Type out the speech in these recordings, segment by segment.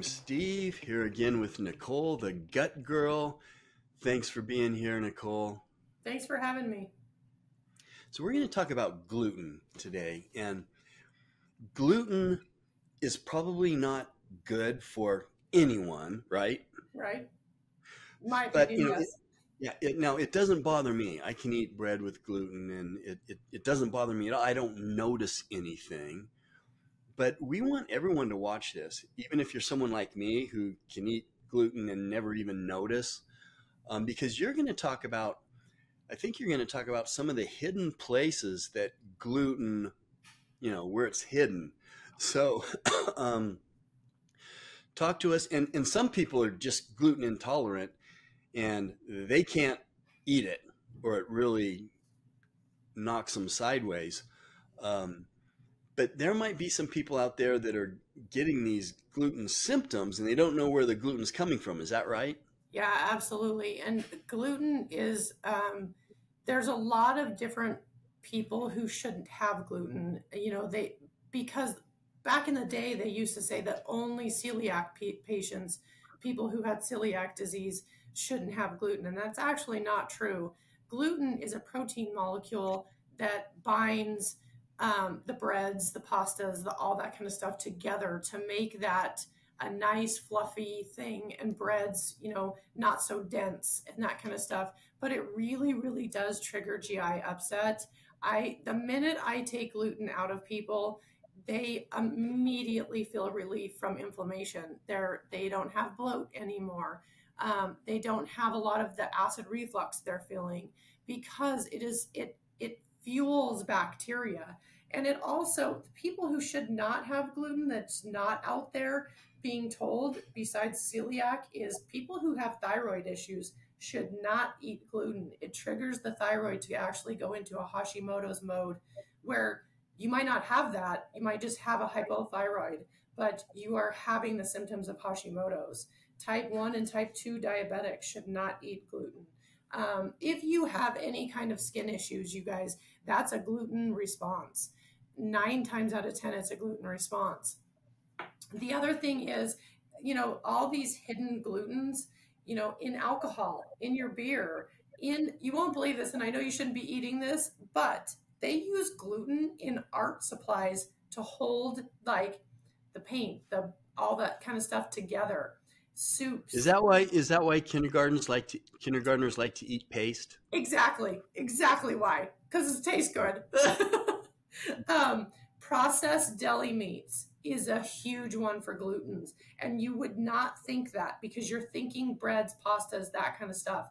I'm Steve, here again with Nicole, the gut girl. Thanks for being here, Nicole. Thanks for having me. So, we're going to talk about gluten today. And gluten is probably not good for anyone, right? Right. My But, opinion, you know, yes. Yeah, it, now it doesn't bother me. I can eat bread with gluten and it, it, it doesn't bother me at all. I don't notice anything. But we want everyone to watch this, even if you're someone like me who can eat gluten and never even notice, um, because you're going to talk about, I think you're going to talk about some of the hidden places that gluten, you know, where it's hidden. So, um, talk to us. And, and some people are just gluten intolerant and they can't eat it or it really knocks them sideways. Um, but there might be some people out there that are getting these gluten symptoms and they don't know where the gluten's coming from. Is that right? Yeah, absolutely. And gluten is, um, there's a lot of different people who shouldn't have gluten. You know, they, because back in the day, they used to say that only celiac pa- patients, people who had celiac disease, shouldn't have gluten. And that's actually not true. Gluten is a protein molecule that binds um, the breads, the pastas, the, all that kind of stuff together to make that a nice fluffy thing and breads, you know, not so dense and that kind of stuff. But it really, really does trigger GI upset. I the minute I take gluten out of people, they immediately feel relief from inflammation. They're they don't have bloat anymore. Um, they don't have a lot of the acid reflux they're feeling because it is it it fuels bacteria. And it also people who should not have gluten that's not out there being told besides celiac is people who have thyroid issues should not eat gluten. It triggers the thyroid to actually go into a hashimoto's mode where you might not have that. You might just have a hypothyroid but you are having the symptoms of hashimoto's. Type 1 and type 2 diabetics should not eat gluten. Um, if you have any kind of skin issues you guys that's a gluten response nine times out of 10, it's a gluten response. The other thing is, you know, all these hidden glutens, you know, in alcohol, in your beer, in, you won't believe this, and I know you shouldn't be eating this, but they use gluten in art supplies to hold like the paint, the, all that kind of stuff together. Soups. Is that why? Is that why kindergartens like to kindergartners like to eat paste? Exactly. Exactly why. Because it tastes good. um, processed deli meats is a huge one for glutens. And you would not think that because you're thinking breads, pastas, that kind of stuff.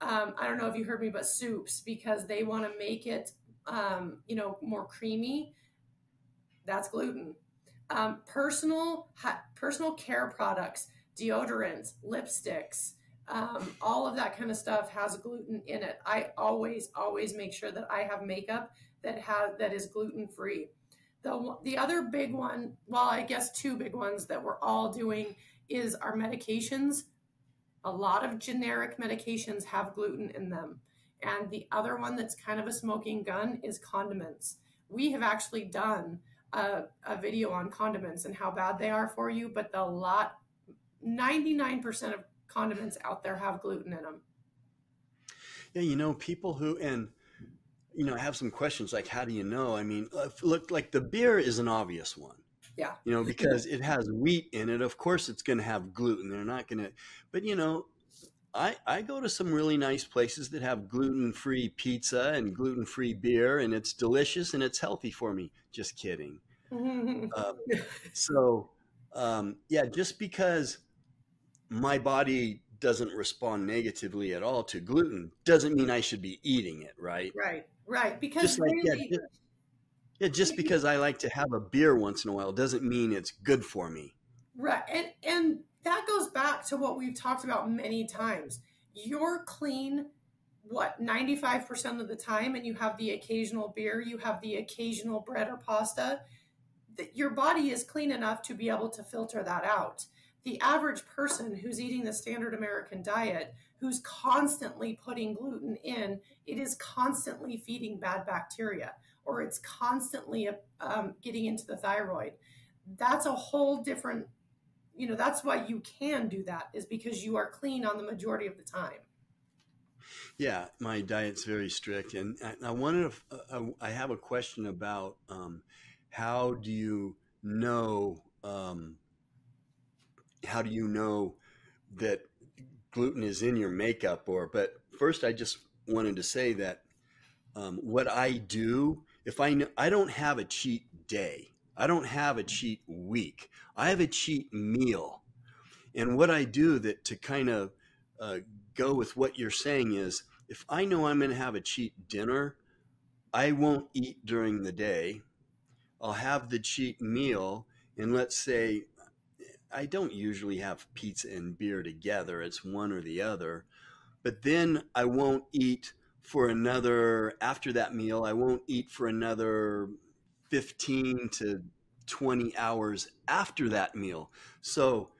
Um, I don't know if you heard me, but soups, because they want to make it, um, you know, more creamy. That's gluten. Um, personal personal care products, deodorants, lipsticks, um, all of that kind of stuff has gluten in it. I always, always make sure that I have makeup that has that is gluten free. The the other big one, well, I guess two big ones that we're all doing is our medications. A lot of generic medications have gluten in them. And the other one that's kind of a smoking gun is condiments. We have actually done a, a video on condiments and how bad they are for you, but the lot 99% of condiments out there have gluten in them. Yeah, you know, people who and you know have some questions like, how do you know? I mean, uh, look, like the beer is an obvious one. Yeah. You know, because it has wheat in it. Of course, it's going to have gluten. They're not going to, but you know, I I go to some really nice places that have gluten free pizza and gluten free beer, and it's delicious and it's healthy for me. Just kidding. um, so, um, yeah, just because my body doesn't respond negatively at all to gluten doesn't mean I should be eating it, right? Right, right. Because Just like yeah, just, yeah, just because I like to have a beer once in a while doesn't mean it's good for me. right, and and that goes back to what we've talked about many times. You're clean, what ninety five percent of the time, and you have the occasional beer, you have the occasional bread or pasta. That your body is clean enough to be able to filter that out. The average person who's eating the standard American diet, who's constantly putting gluten in, it is constantly feeding bad bacteria or it's constantly um, getting into the thyroid. That's a whole different you know that's why you can do that is because you are clean on the majority of the time yeah my diet's very strict and i, wanted to uh, i have a question about um, how do you know um, how do you know that gluten is in your makeup or but first i just wanted to say that um, what i do if i know i don't have a cheat day I don't have a cheat week. I have a cheat meal. And what I do that to kind of uh, go with what you're saying is if I know I'm going to have a cheat dinner, I won't eat during the day. I'll have the cheat meal. And let's say I don't usually have pizza and beer together, it's one or the other. But then I won't eat for another, after that meal, I won't eat for another 15 to 20 hours after that meal. So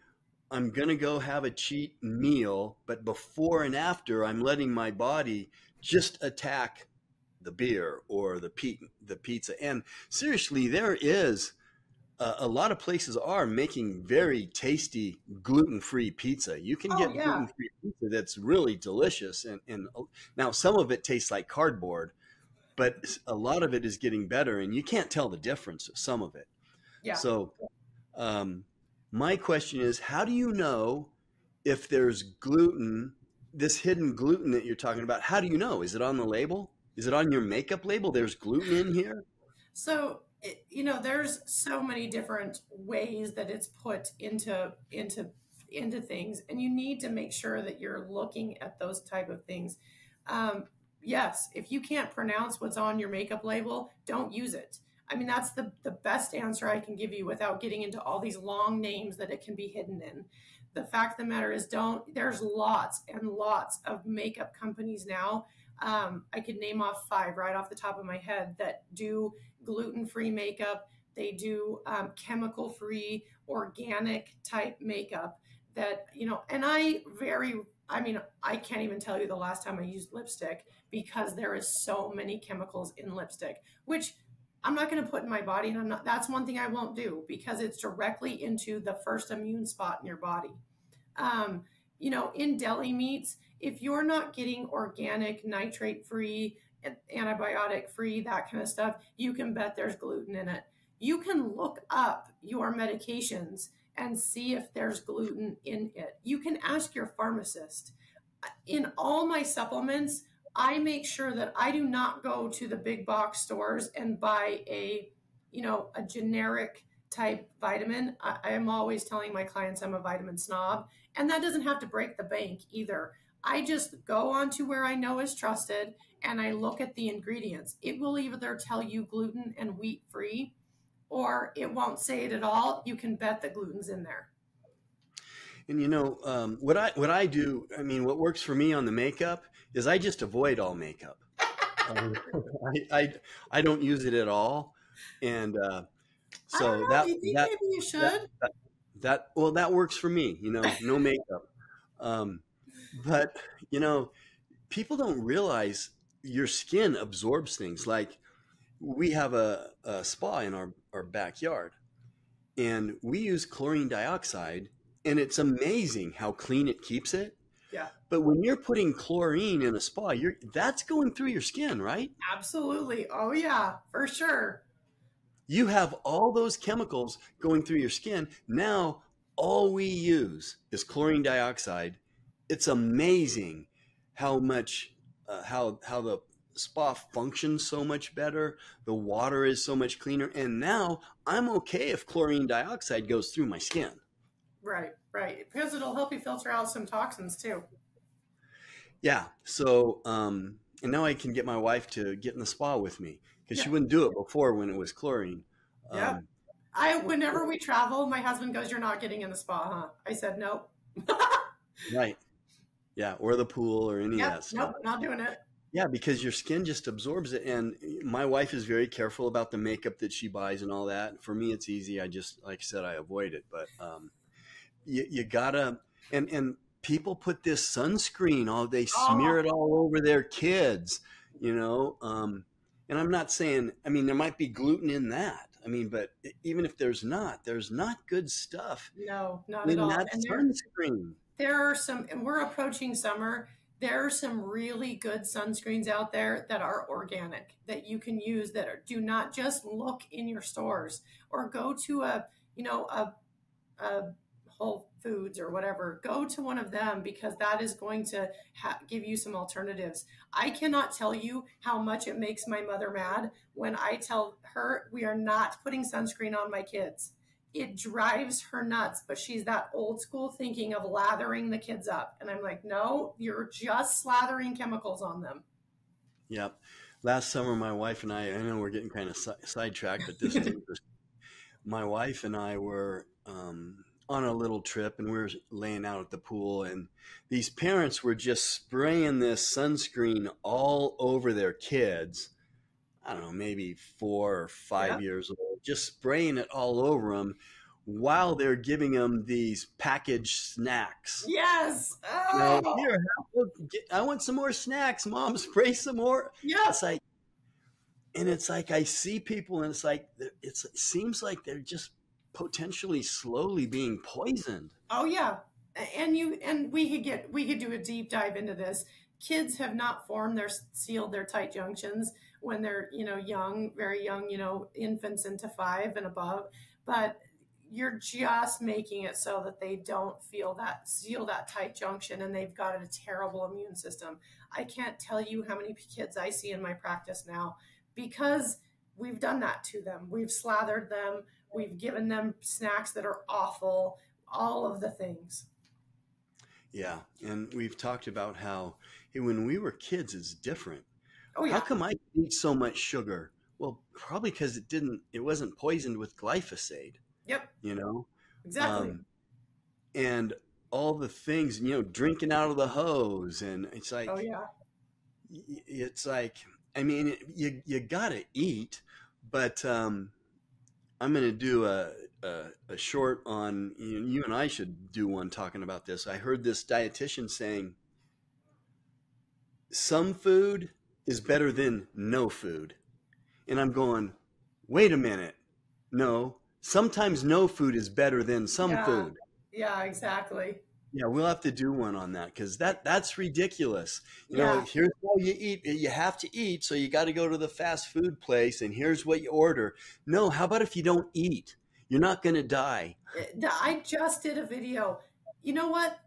I'm going to go have a cheat meal, but before and after, I'm letting my body just attack the beer or the, pe- the pizza. And seriously, there is uh, a lot of places are making very tasty gluten-free pizza. You can oh, get yeah. gluten-free pizza that's really delicious, and, and now some of it tastes like cardboard, but a lot of it is getting better, and you can't tell the difference. Of some of it. Yeah. So, um, my question is, how do you know if there's gluten, this hidden gluten that you're talking about? How do you know? Is it on the label? Is it on your makeup label? There's gluten in here. So, it, you know, there's so many different ways that it's put into into into things, and you need to make sure that you're looking at those type of things. Um, yes, if you can't pronounce what's on your makeup label, don't use it. I mean, that's the, the best answer I can give you without getting into all these long names that it can be hidden in. The fact of the matter is, don't, there's lots and lots of makeup companies now. Um, I could name off five right off the top of my head that do gluten free makeup. They do um, chemical free, organic type makeup that, you know, and I very I mean, I can't even tell you the last time I used lipstick because there is so many chemicals in lipstick, which I'm not going to put in my body. And I'm not, that's one thing I won't do because it's directly into the first immune spot in your body. Um, you know, in deli meats, if you're not getting organic, nitrate free, antibiotic free, that kind of stuff, you can bet there's gluten in it. You can look up your medications and see if there's gluten in it. You can ask your pharmacist. In all my supplements, I make sure that I do not go to the big box stores and buy a, you know, a generic type vitamin. I, am always telling my clients I'm a vitamin snob, and that doesn't have to break the bank either. I just go on to where I know is trusted and I look at the ingredients. It will either tell you gluten and wheat free or it won't say it at all. You can bet the gluten's in there. And you know um, what I what I do. I mean, what works for me on the makeup is I just avoid all makeup. um, I, I, I don't use it at all, and uh, so that that maybe you should. That, that, that, well, that works for me. You know, no makeup. Um, but you know, people don't realize your skin absorbs things. Like we have a, a spa in our our backyard, and we use chlorine dioxide, and it's amazing how clean it keeps it yeah. But when you're putting chlorine in a spa, you're that's going through your skin, right? Absolutely. Oh yeah, for sure. You have all those chemicals going through your skin. Now all we use is chlorine dioxide. It's amazing how much uh, how how the spa functions so much better. The water is so much cleaner, and now I'm okay if chlorine dioxide goes through my skin. Right, right. Because it'll help you filter out some toxins too. Yeah. So, um, and now I can get my wife to get in the spa with me because yeah. she wouldn't do it before when it was chlorine. Yeah. Um, I whenever we travel, my husband goes, "You're not getting in the spa, huh?" I said, "Nope." right. Yeah, or the pool or any yep, of that stuff. Nope, not doing it. Yeah, because your skin just absorbs it. And my wife is very careful about the makeup that she buys and all that. For me, it's easy. I just, like I said, I avoid it. But um, you, you gotta and and people put this sunscreen all they smear oh. it all over their kids you know um, and i'm not saying i mean there might be gluten in that I mean, but even if there's not, there's not good stuff No, not in at all. that And sunscreen. There are some, and we're approaching summer. There are some really good sunscreens out there that are organic that you can use that are, do not just look in your stores or go to a, you know, a, a Whole Foods or whatever. Go to one of them because that is going to give you some alternatives. I cannot tell you how much it makes my mother mad when I tell her we are not putting sunscreen on my kids it drives her nuts, but she's that old school thinking of lathering the kids up. And I'm like, no, you're just slathering chemicals on them. Yep. Last summer, my wife and I, I know we're getting kind of si- sidetracked, but this is interesting. My wife and I were um, on a little trip and we were laying out at the pool, and these parents were just spraying this sunscreen all over their kids. I don't know, maybe four or five Yep. years old, just spraying it all over them while they're giving them these packaged snacks. Yes. Oh, here, get- I want some more snacks, mom. Spray some more. yes. It's like, and it's like I see people, and it's like it's, it seems like they're just potentially slowly being poisoned. Oh yeah. And you and we could get we could do a deep dive into this. Kids have not formed their sealed their tight junctions when they're, you know, young, very young, you know, infants into 5 and above, but you're just making it so that they don't feel that seal that tight junction and they've got a terrible immune system. I can't tell you how many kids I see in my practice now because we've done that to them. We've slathered them, we've given them snacks that are awful, all of the things. Yeah, and we've talked about how hey, when we were kids, it's different. Oh How come I eat so much sugar? Well, probably because it didn't. It wasn't poisoned with glyphosate. Yep, You know. exactly. Um, and all the things, you know, drinking out of the hose, and it's like, oh yeah. it's like, I mean, you you gotta eat, but um, I'm gonna do a, a a short on. You, you and I should do one talking about this. I heard this dietitian saying some food is better than no food, and I'm going, wait a minute, no. Sometimes no food is better than some Yeah. food. Yeah, exactly. Yeah, we'll have to do one on that because that that's ridiculous. You know, here's how you eat. You have to eat, so you got to go to the fast food place, and here's what you order. No, how about if you don't eat? You're not going to die. Uh, I just did a video. You know what?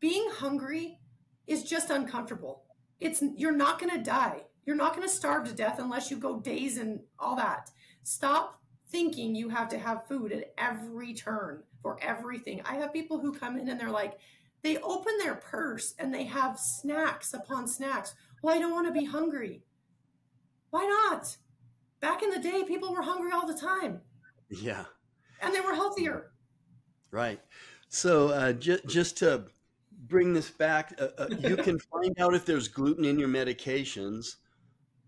Being hungry is just uncomfortable. It's you're not going to die. You're not going to starve to death unless you go days and all that. Stop thinking you have to have food at every turn for everything. I have people who come in and they're like, they open their purse and they have snacks upon snacks. Well, I don't want to be hungry. Why not? Back in the day, people were hungry all the time Yeah, and they were healthier. right. So uh, ju- just to bring this back, uh, uh, you can find out if there's gluten in your medications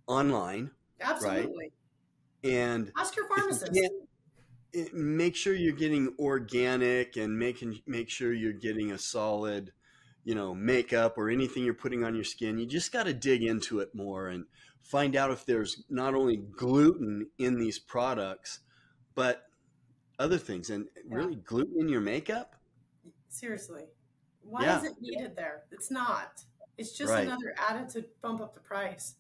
online, Absolutely. and Ask your pharmacist. eh, make sure you're getting organic and making make sure you're getting a solid you know makeup or anything you're putting on your skin you just got to dig into it more and find out if there's not only gluten in these products but other things and Yeah. really gluten in your makeup Seriously. Why Yeah. is it needed there? It's not. It's just Right. another added to bump up the price.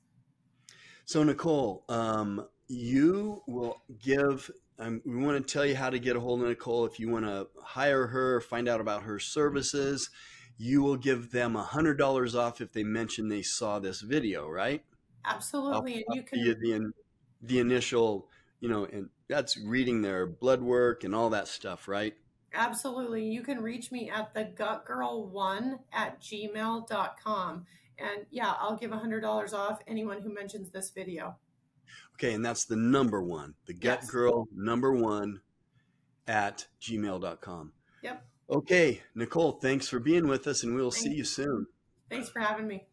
so nicole um, you will give um, we want to tell you how to get a hold of nicole if you want to hire her find out about her services you will give them a hundred dollars off if they mention they saw this video right Absolutely. and you I'll can the, the initial you know and that's reading their blood work and all that stuff right absolutely you can reach me at the gutgirl1 at gmail.com. And yeah, I'll give a hundred dollars off anyone who mentions this video. okay and that's the number one the gut Yes. girl number one at gmail.com Yep. okay nicole thanks for being with us and we'll see you soon Thanks for having me.